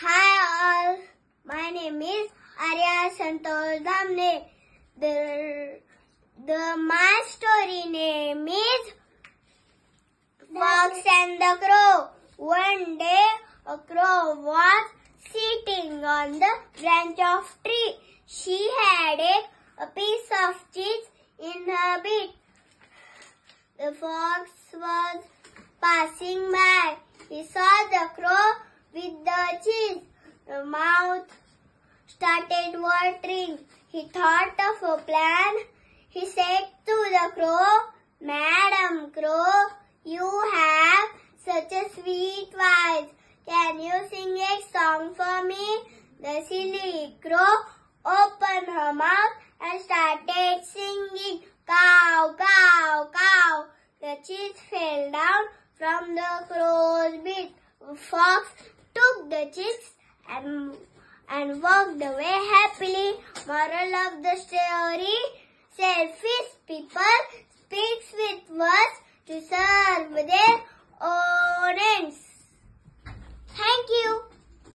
Hi all, my name is Arya Santosh Damne. The, the my story name is Fox and the Crow. One day a crow was sitting on the branch of tree. She had a, a piece of cheese in her beak. The fox was passing by. He saw the crow with the cheese. The mouth started watering. He thought of a plan. He said to the crow, Madam Crow, you have such a sweet voice. Can you sing a song for me? The silly crow opened her mouth and started singing, Cow, cow, cow. The cheese fell down from the crow's beak. Fox took the cheese and, and walked away happily. Moral of the story, selfish people speaks with